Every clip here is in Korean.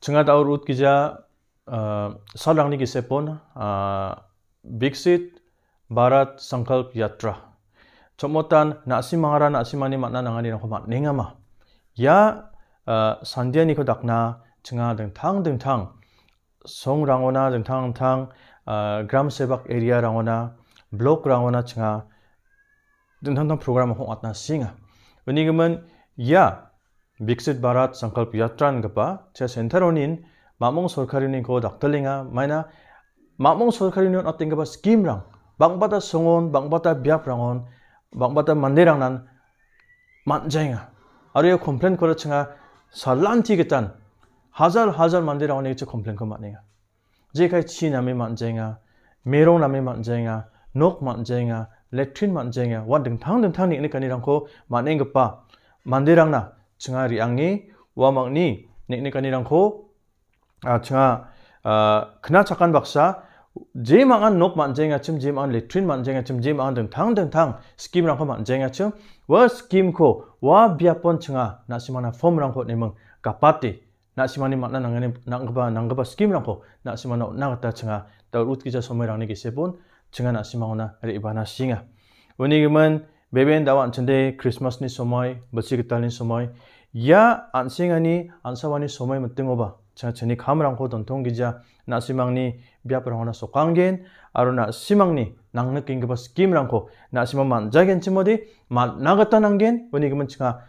chungat aur ut kija salangni ki sepon biksit bharat sankalp yatra. Chomotan nasi mahara nasi mani matna nangani nang khomat ninga ma ya sandya ni ko dakna chunga dang thang dang thang song rangona dang thang thang gram sevak area rangona block rangona chunga dang thang thang program ho atna singa. Wenigman ya 빅sit 바랏 상컬 비아트란 것바 제 센터로닌 마몽 솔카리닌 고 닥털링아 마이나 마몽 솔카리닌 어떤 거바 스킴랑 방바다 성원 방바다 비압랑온 방바다 만데랑 난 만쟁아 아리에 컴플레인 거르층아 살란티겠단 하잘 하잘 만데랑 오네 컴플레인 거 만네가 제가 치나메 만쟁아 메롱나메 만쟁아 녹 만쟁아 렉트린 만쟁아 완등 탕등 탕니 이네 까니랑고 만행급바 만데랑나 chenga riangi wamangni nekne kanirangko chenga kena cakan baksa je mangan nok manjenga chim je mangan letrin manjenga chim je mangan deng tang deng tang skim rangko manjenga chim wa skim ko wa biapon chenga nasimana form rangko nemeng kapati nasimani makna nangani nanggaba nanggaba skim rangko nasimana nagata chenga daur utkija somai rangni gesepun chenga nasimangona ri ibana singa uni gemen beben dawan chende christmas ni somoi basi gitalin somoi ya ansingani ansawani somoi mutingoba cha cheni kamrang ko don통 기자 나시망니 비아프랑나 beben dawan chande christmas ni somai bachi ki talin somai. Ya ansing ani ansawani somai matengo ba. Cha chani khamrang ko don tong gija. Na simang ni byap rangna sokang gen. Aro na simang ni nang na king ba skim rang ko. Na simang man ja gen chimodi ma na ga ta nang gen woni gman chinga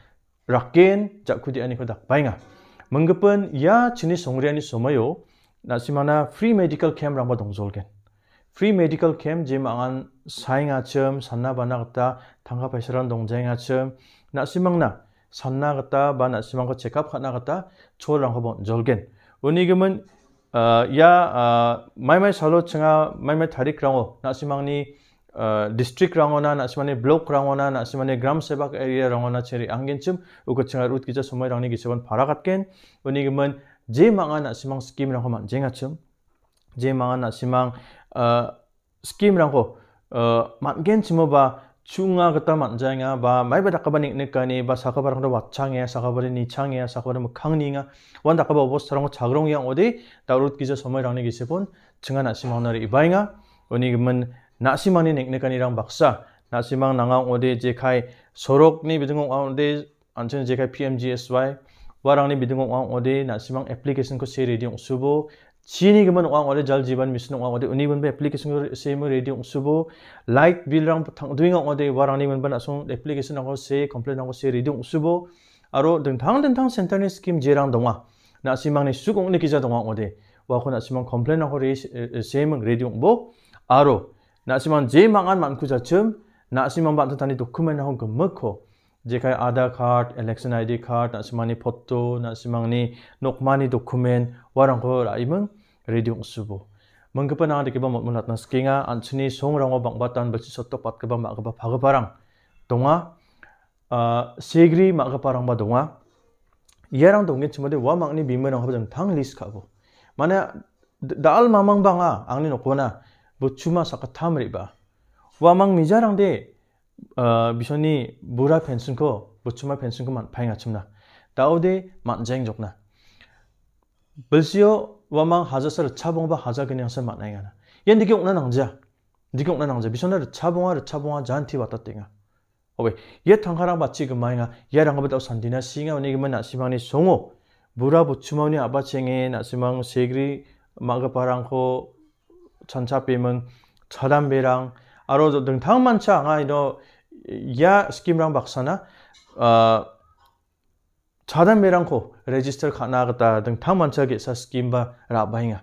rakgen ja khudi ani khoda bainga mangpan ya chini songrani somayo na simana free medical camp rang ba dong zol gen. 프리 메디컬 캠 제망한 사잉아첨 산나바나갔다 당가파시란 동쟁아첨 나시망나 산나갔다 바나시망거 체크업 하나갔다 초랑거 본 졸겐. 우니금은 어, 야 어, 마이마이 살로 층아 마이마이 타릭랑오 나시망니 어, 디스트릭 랑오나 나시마니 블록 랑오나 나시마니 그람 세박 에리아 랑오나 체리 안겐쯤 우거 층아 루트 기자 소모이 랑니 기세번 바라갓겐. 우니금은 제 망한 나시망 스킴 랑고 만쟁아쯤 제 망한 나시망 स्कीम रंगो मांगें चिमो बा चुंगा गता मांजाएंगा बा माय बता कबने निकाने बा साखबर रंगो वाचांगे साखबर निचांगे साखबर मुखांगनींगा वन दा कबा बस रंगो छागरोंगे ओदे दारुत किजे समय रंगे किसे पोन चुंगा नासिमांग नरी इबाइंगा उन्हीं मन नासिमांग ने निकाने रंग बक्सा नासिमांग नांगा ओदे जेखाय सोरोक ने बिदुंगो ओदे अंचन जेखाय पीएमजीएसवाई वारांगने बिदुंगो ओदे नासिमांग एप्लीकेशन को सेरेडियों सुबो chini gaman wang ore jal jiban mission wang ore uni ban application ko same radio subo light bill rang thang doing wang ore warang ni ban ban asong application ko se complaint ko se radio subo aro deng thang thang center ni scheme jerang dongwa. Na simang ni sugong ni kiza dongwa ore wa ko na simang complaint ko re same radio bo aro na simang je mangan man ku ja chum. Na simang ban thani document hong ko mko jekai Aadhaar card, election ID card, na simang ni photo, na simang ni nokmani document, warang ko raimeng radio subo mengkepa na de keba mot na skinga anchini song rango bangbatan bachi sotto pat keba ma keba phagaparang donga segri ma parang ba donga yarang dongge chimode wa mangni bimmen ang habjang thang list khabo mana dal mamang banga angni nokona bu chuma saka thamri ba wa mang mijarang de bisoni bura pension ko bu chuma pension ko man phainga chimna daode man jeng jokna 르 chabonga 르 chabonga janti wata tenga obe ye tangara bachi 그 마이가 예랑 거부터 산디나 싱아 오니 그만 나시망니 송오 무라 부추마니 아바챙에 나시망 세그리 마가 파랑코 천차 빼면 차담배랑 아로 등 당만차 아 이노 야 스킴랑 박사나 어 차단 메랑코 레지스터 카나가다 등 탕만차게 사 스킴바 라바잉아.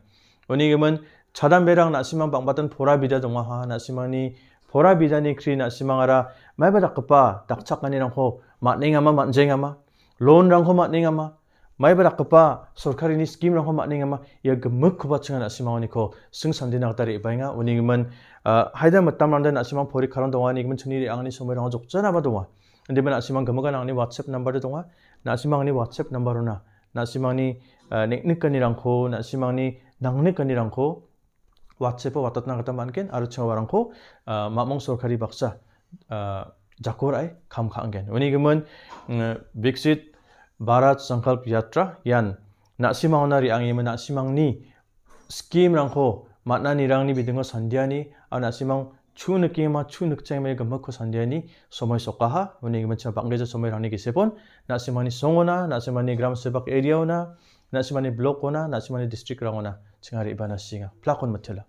오니금은 차단 베랑 나시만 방바던 보라비다 동화하 나시마니 보라비다니 크리 나시망아라 마이바다 급바 닥착간이랑 호 마닝아마 만쟁아마 론랑 호 마닝아마 마이바다 급바 소카리니 스킴랑 호 마닝아마 야 금흑 쿠바층아 나시마오니 코 승산디나가다리 바잉아. 오니금은 하이다 맞담란데 나시망 보리 카론 동화니금은 천일이 앙니 소메랑 족자나 바동화 Dia nak simang gemuk kan ni WhatsApp number tu tengah. Nak simang ni WhatsApp number na. Nak simang ni eh, nek nek ni rangko. Nak simang ni nang nek ni rangko. WhatsApp watat nak tambah kan. Arut cawa rangko. Eh, Makmung sorkari baksa. Eh, Jakor ay kam kah angin. Ini kemun Bixit Barat Sangkal Yatra yang nak simang nari angin mana simang ni skim rangko. Makna ni rang ni bidengo sandiani. Anak simang chu 느낌마 추 늑장에 금먹고 산디아니 소모이 소까하 우니 그만차 방게자 소모이 라니 기세본 나시마니 송오나 나시마니 그람 세박 에리아오나 나시마니 블록오나 나시마니 디스트릭 랑오나 칭하리 이바나 시가 플라콘 마텔라